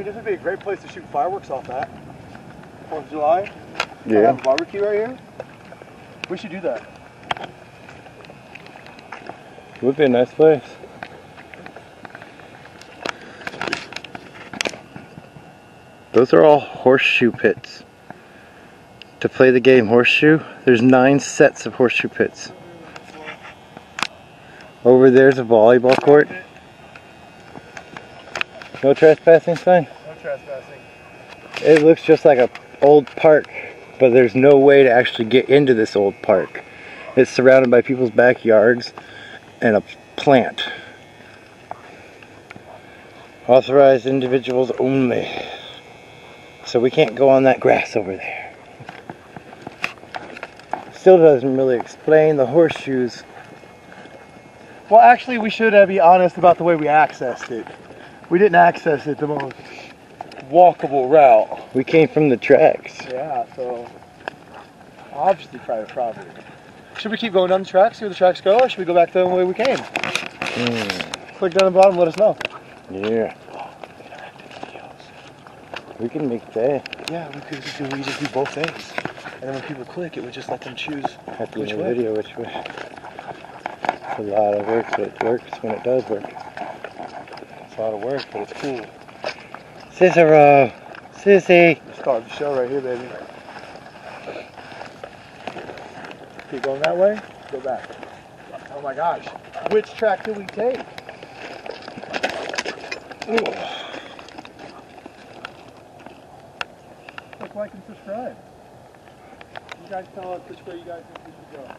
mean, this would be a great place to shoot fireworks off at. Fourth of July. Yeah. have a barbecue right here. We should do that. Would be a nice place. Those are all horseshoe pits. To play the game horseshoe, there's nine sets of horseshoe pits. Over there's a volleyball court. No trespassing sign? Trespassing. It looks just like a old park, but there's no way to actually get into this old park. It's surrounded by people's backyards and a plant. Authorized individuals only. So we can't go on that grass over there. Still doesn't really explain the horseshoes. Well, actually, we should uh, be honest about the way we accessed it. We didn't access it the most walkable route. We came from the tracks. Yeah, so obviously private property. Should we keep going down the tracks, see where the tracks go, or should we go back the way we came? Hmm, Click down the bottom, let us know. yeah. We can make that Yeah, we could just do, we just do both things. And then when people click, it would just let them choose. the Which end of the way? video which way. It's a lot of work, but it works when it does work. It's a lot of work, but it's cool. Cicero! Sissy! Start the show right here, baby. Keep going that way, go back. Oh my gosh. Which track do we take? Click like and subscribe. You guys tell us which way you guys think we should go.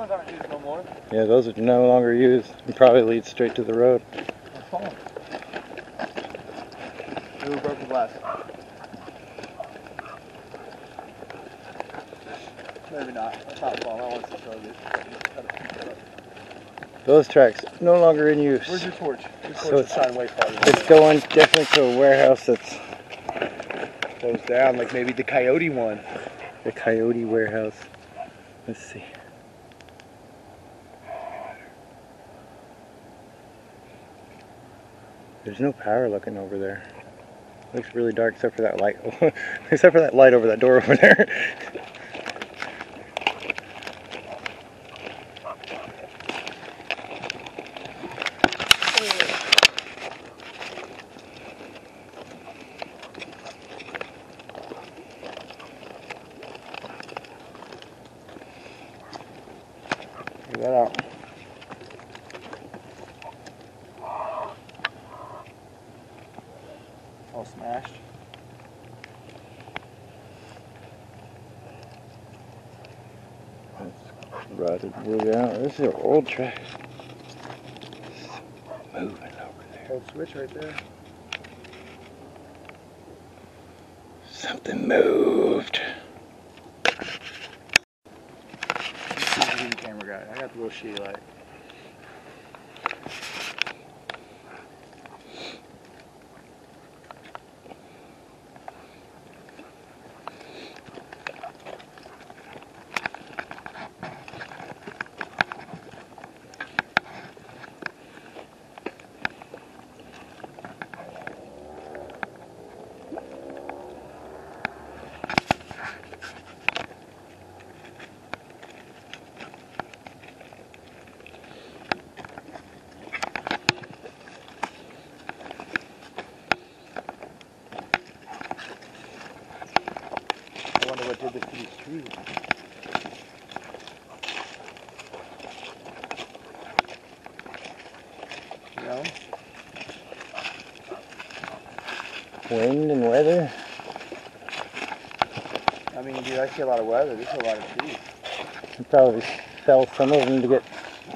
Ones aren't used no more. Yeah, those are no longer used and probably lead straight to the road. Fine. Maybe broke the glass. Maybe not. That's not. I want to show you. Those tracks no longer in use. Where's your torch? Your torch So it's- way. It's going definitely to a warehouse that's goes down, like maybe the coyote one. the Coyote warehouse. Let's see. There's no power looking over there. Looks really dark except for that light. except for that light over that door over there. Check that out. All smashed. Rotted wood out. This is an old track. Moving over there. Old switch right there. Something moved. Camera guy. I got the little light. I wonder what did this to these trees. You know? Wind and weather. I mean, dude, I see a lot of weather. There's a lot of trees. You probably fell some of them to get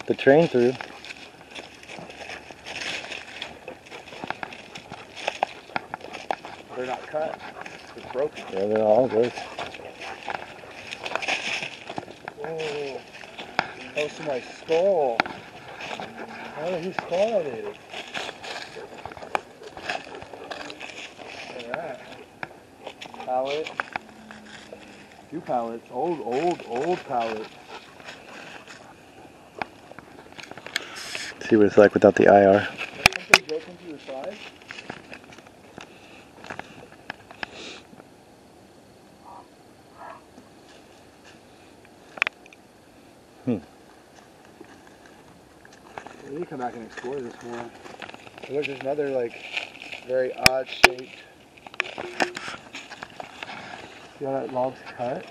the train through. They're not cut. They're broken. Yeah, they're all good. Whoa. Close to my skull. How did he skull that is? Look at that. Pallet. Two pallets. Old, old, old pallet. See what it's like without the IR. Something broken through the side? Hmm. We need to come back and explore this more. There's just another like very odd shaped. See how that log's cut?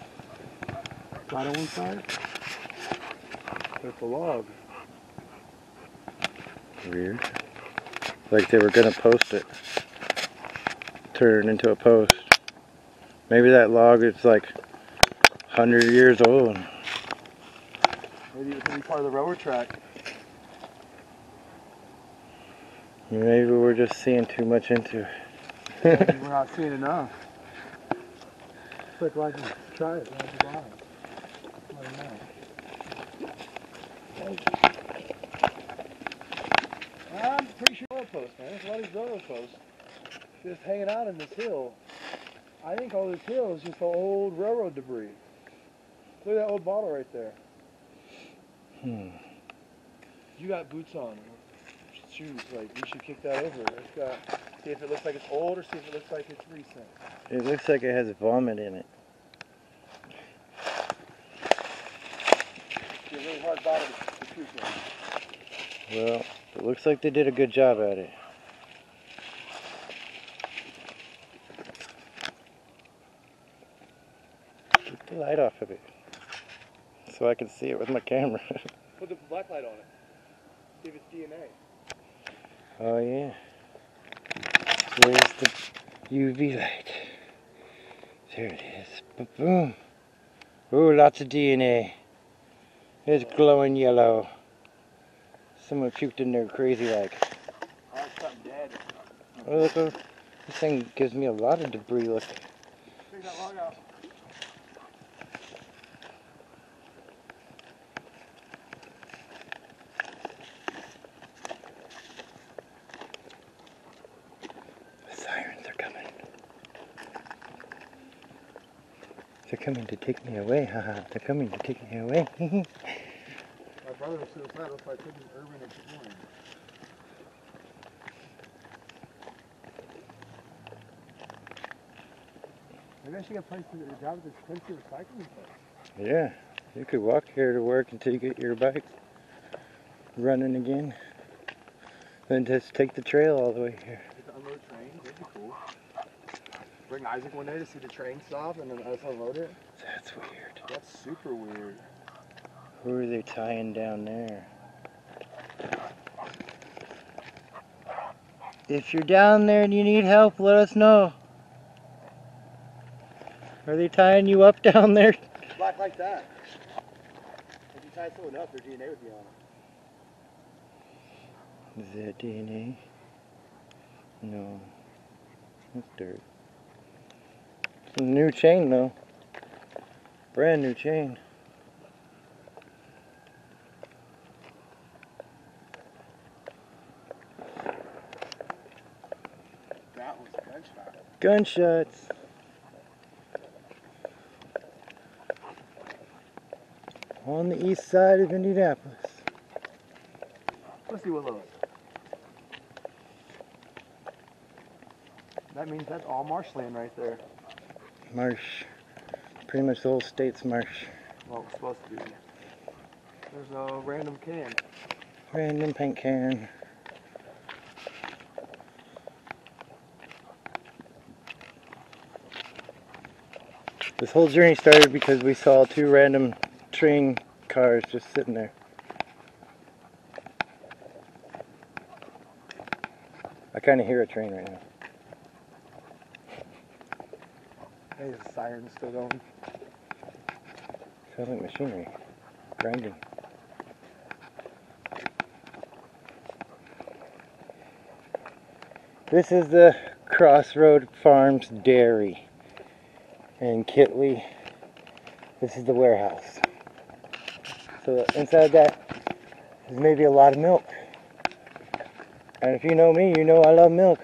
Flat on one side? There's the log. Weird. Like they were gonna post it. Turn into a post. Maybe that log is like 100 years old. Maybe it could be part of the railroad track. Maybe we're just seeing too much into Maybe it. we're not seeing enough. It's like, why you try it? Why don't you buy it? Let 'em know. I'm pretty sure oil posts, man. There's a lot of these railroad posts just hanging out in this hill. I think all this hill is just old railroad debris. Look at that old bottle right there. Hmm. You got boots on, shoes. Like you should kick that over. It's got see if it looks like it's old or see if it looks like it's recent. It looks like it has vomit in it. It's a really hard bottle to, to puke. Well, it looks like they did a good job at it. Keep the light off of it. So I can see it with my camera. Put the black light on it. See if it's DNA. oh yeah. Where's the UV light? There it is. Ba-boom. Ooh, lots of DNA. It's glowing yellow. Someone puked in there crazy like. Oh, it's something dead. Oh, look, this thing gives me a lot of debris. Look. Take that log out. The sirens are coming. They're coming to take me away, haha. They're coming to take me away. My brother was suicidal, if I took him urban exploring. Maybe I should get placed to the job at this Quincy recycling place. yeah, you could walk here to work until you get your bike running again. Then just take the trail all the way here. Get to unload trains, that'd be cool. Bring Isaac one day to see the train stop and then us unload it. That's weird. That's super weird. Who are they tying down there? If you're down there and you need help, let us know. Are they tying you up down there? Black like that. If you tie someone up, their DNA would be on it. Is that DNA? No. That's dirt. New chain though. Brand new chain. That was gunshot. Gunshots. On the east side of Indianapolis. Let's see what those. That means that's all marshland right there. Marsh. Pretty much the whole state's marsh. Well, it's supposed to be. There's a random can. Random paint can. This whole journey started because we saw two random train cars just sitting there. I kind of hear a train right now. Hey, the siren's still going. Sounds like machinery. Grinding. This is the Crossroad Farms Dairy in Kitley. This is the warehouse. So inside that is maybe a lot of milk. And if you know me, you know I love milk.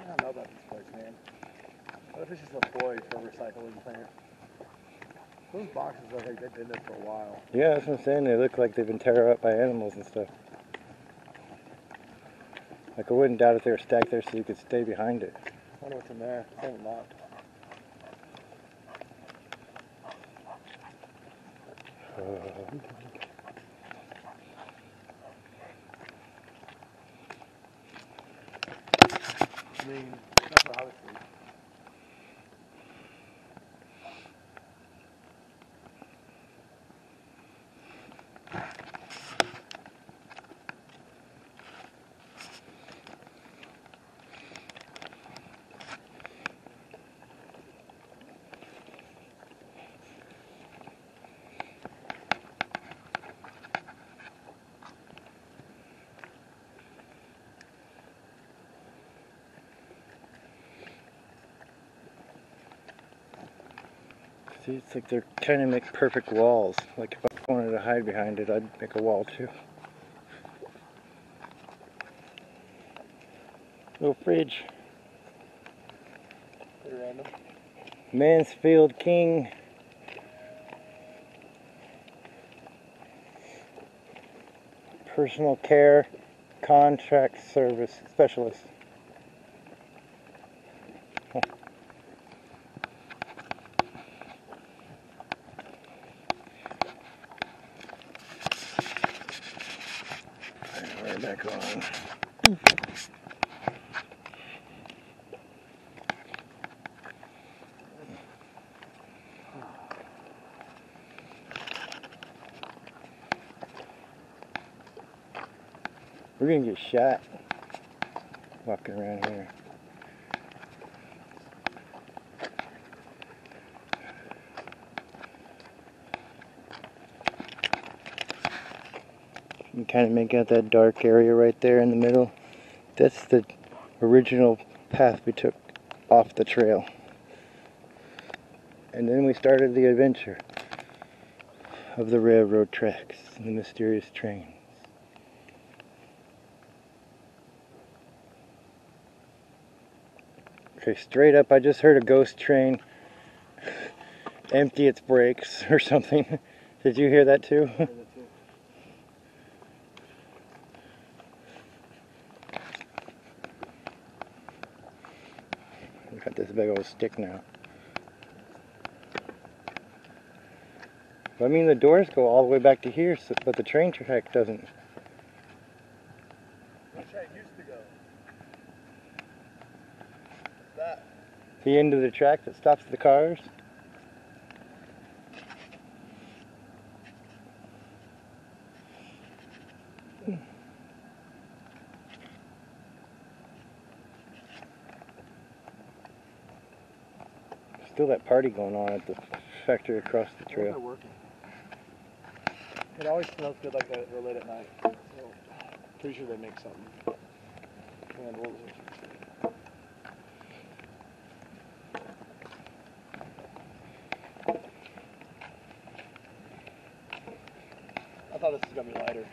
I don't know about this place, man. What if it's just a ploy for a recycling plant? Those boxes look like they've been there for a while. Yeah, that's what I'm saying. They look like they've been tear up by animals and stuff. Like I wouldn't doubt if they were stacked there so you could stay behind it. I wonder what's in there. It's only locked. I mean, that's what See, it's like they're trying to make perfect walls. Like if I wanted to hide behind it, I'd make a wall too. Little fridge. Pretty random. Mansfield King. Personal care contract service specialist. Back on. We're gonna get shot walking around here. You kind of make out that dark area right there in the middle. That's the original path we took off the trail. And then we started the adventure of the railroad tracks and the mysterious trains. Okay, straight up, I just heard a ghost train empty its brakes or something. Did you hear that too? Yeah, that's it. We got this big old stick now. I mean, the doors go all the way back to here, so, but the train track doesn't. Which I used to go. That. The end of the track that stops the cars. Still that party going on at the factory across the trail. It always smells good like that late at night. So, pretty sure they make something. And what was it? I thought this was gonna be lighter.